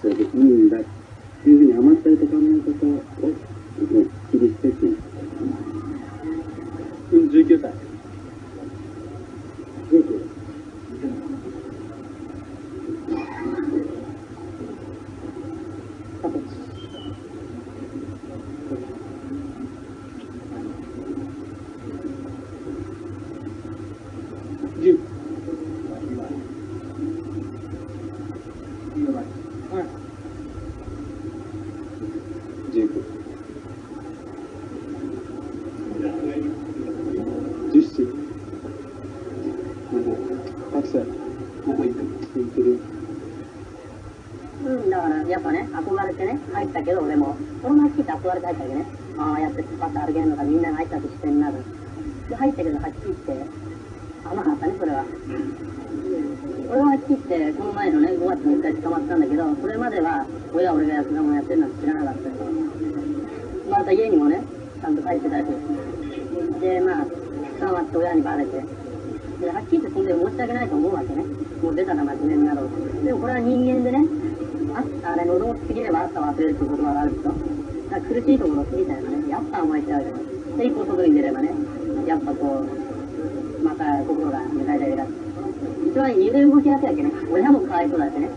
それでいいんだっていうふうに甘ったれた考え方を切り捨てていく。うん、19歳。1910。はい。19 10歳。8歳。ここ行って行ってるうん、だからやっぱね、憧れてね、入ったけど、俺も、俺もはっきり言って憧れて入ったわけね。ああ、やってパッと歩けるのか、みんなが入ったとしてんなる。で、入ったけど、はっきり言って、甘かったね、それは。俺ははっきり言って、この前のね、5月に1回捕まったんだけど、それまでは、親は俺が安田もやってるなんて知らなかったよ。また家にもね、ちゃんと帰ってたし。で、まあ、捕まって親にバレて。で、はっきり言ってそんで申し訳ないと思うわけね。もう出たら真面目になろうと。でもこれは人間でね、ああれ、喉を過ぎればあった忘れるって言葉があるでしょ。だか苦しいところ過ぎたよね。やっぱ甘えちゃうよ。で、一歩外に出ればね、やっぱこう、また心が向かいたいだ一番揺れ動きやすいわけね。親もかわいそうだしね。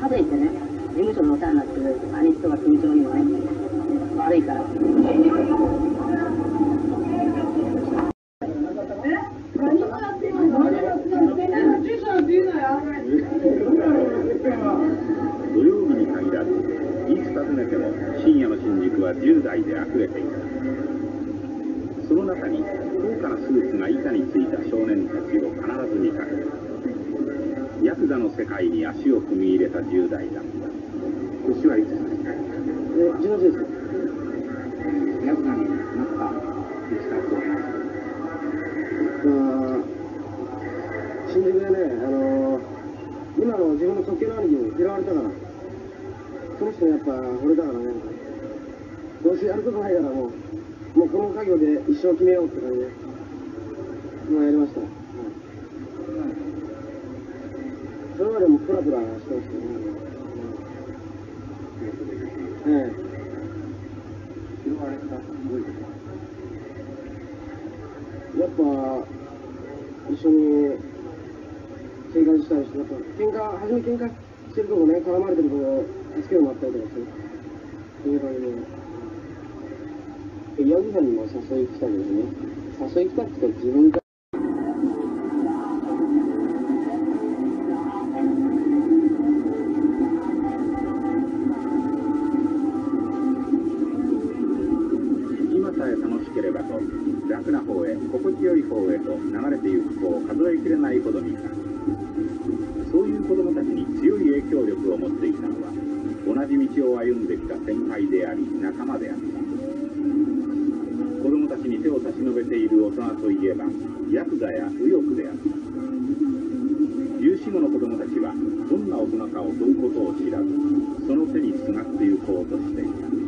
かといってね、事務所でお世話になってる兄貴とか組長にもね、悪いから。土曜日に限らずいつ訪ねても深夜の新宿は10代で溢れていたその中に高価なスーツが板についた少年たちを必ず見かけるヤクザの世界に足を踏み入れた10代だった年はいくつですかえ、18です。ヤクザになったいつかと思いますまあ、新宿でね、あの今の自分の直系の兄貴に嫌われたから、その人やっぱ惚れたからね、どうせやることないからもう、もうこの家業で一生決めようって感じで、まあやりました。はい。それまでもプラプラしてましたね。ええ嫌われたすごい。やっぱ一緒に生活したりして、やっぱ喧嘩、初め喧嘩してるとこね、絡まれてるとこ助けてもらったりとかして、そうい。う感じで。ヤギさんにも誘い来たけどね、誘い来たって言ったら自分が今さえ楽しければと楽な方へ心地よい方へと流れてゆく子を数えきれないほどにいた。そういう子供たちに強い影響力を持っていたのは同じ道を歩んできた先輩であり仲間であった。ちに手を差し伸べている大人といえばヤクザや右翼であった14の子供たちはどんな大人かを問うことを知らずその手にすがってゆこうとしていた。